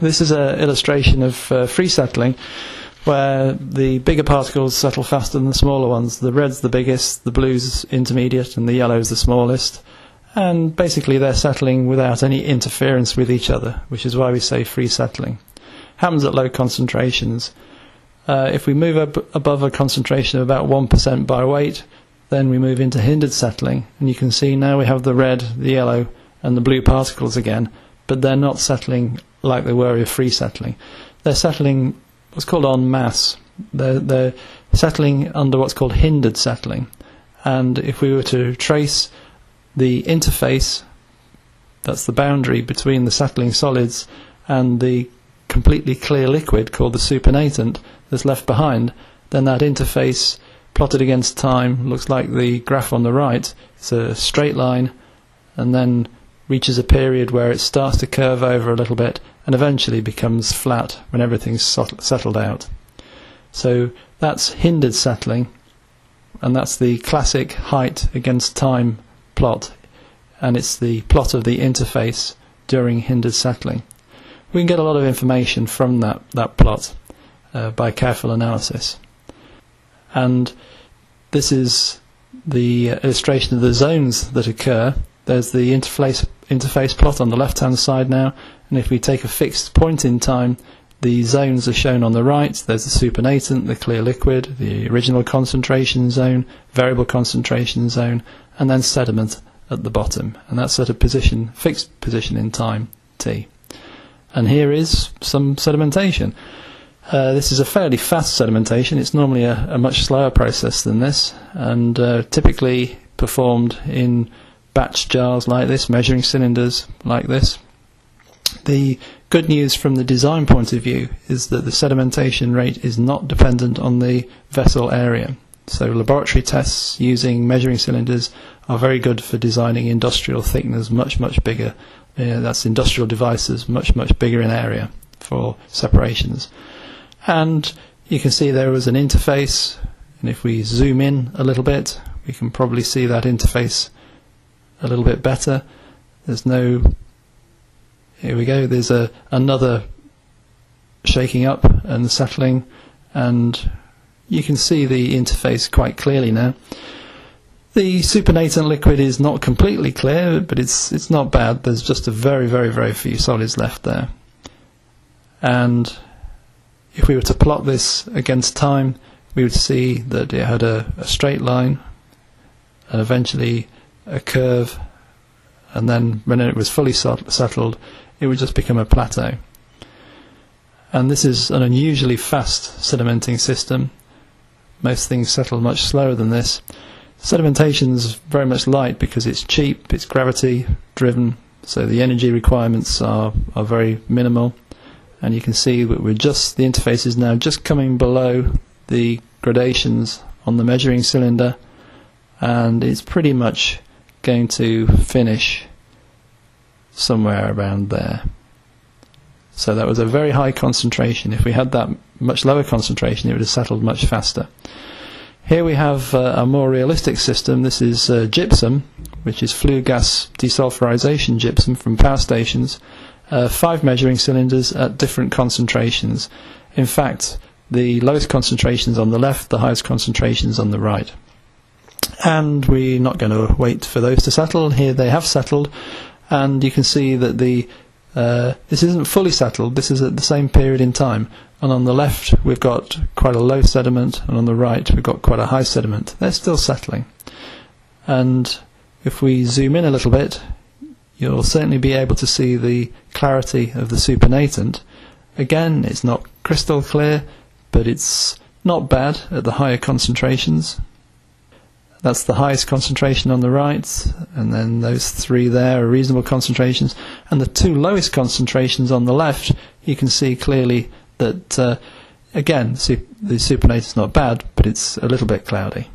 This is an illustration of uh, free settling, where the bigger particles settle faster than the smaller ones. The red's the biggest, the blue's intermediate, and the yellow's the smallest. And basically, they're settling without any interference with each other, which is why we say free settling. Happens at low concentrations. Uh, if we move up above a concentration of about 1% by weight, then we move into hindered settling, and you can see now we have the red, the yellow, and the blue particles again, but they're not settling like they were with free settling. They're settling what's called en masse. They're, they're settling under what's called hindered settling. And if we were to trace the interface, that's the boundary between the settling solids and the completely clear liquid called the supernatant that's left behind, then that interface plotted against time looks like the graph on the right. It's a straight line and then reaches a period where it starts to curve over a little bit and eventually becomes flat when everything's settled out. So that's hindered settling, and that's the classic height against time plot, and it's the plot of the interface during hindered settling. We can get a lot of information from that, that plot uh, by careful analysis. And this is the illustration of the zones that occur there's the interface, interface plot on the left hand side now, and if we take a fixed point in time, the zones are shown on the right. There's the supernatant, the clear liquid, the original concentration zone, variable concentration zone, and then sediment at the bottom. And that's at a position, fixed position in time, t. And here is some sedimentation. Uh, this is a fairly fast sedimentation. It's normally a, a much slower process than this, and uh, typically performed in batch jars like this, measuring cylinders like this. The good news from the design point of view is that the sedimentation rate is not dependent on the vessel area. So laboratory tests using measuring cylinders are very good for designing industrial thickeners much, much bigger. That's industrial devices much, much bigger in area for separations. And you can see there was an interface, and if we zoom in a little bit, we can probably see that interface a little bit better. There's no. Here we go. There's a another shaking up and settling, and you can see the interface quite clearly now. The supernatant liquid is not completely clear, but it's it's not bad. There's just a very very very few solids left there. And if we were to plot this against time, we would see that it had a, a straight line, and eventually a curve, and then when it was fully settled, it would just become a plateau. And this is an unusually fast sedimenting system. Most things settle much slower than this. Sedimentation is very much light because it's cheap, it's gravity driven, so the energy requirements are, are very minimal. And you can see that we're just the interface is now just coming below the gradations on the measuring cylinder, and it's pretty much going to finish somewhere around there. So that was a very high concentration. If we had that much lower concentration, it would have settled much faster. Here we have uh, a more realistic system. This is uh, gypsum, which is flue gas desulfurization gypsum from power stations. Uh, five measuring cylinders at different concentrations. In fact, the lowest concentrations on the left, the highest concentrations on the right and we're not going to wait for those to settle. Here they have settled, and you can see that the uh, this isn't fully settled. This is at the same period in time, and on the left we've got quite a low sediment, and on the right we've got quite a high sediment. They're still settling, and if we zoom in a little bit, you'll certainly be able to see the clarity of the supernatant. Again, it's not crystal clear, but it's not bad at the higher concentrations. That's the highest concentration on the right, and then those three there are reasonable concentrations. And the two lowest concentrations on the left, you can see clearly that, uh, again, the supernatant is not bad, but it's a little bit cloudy.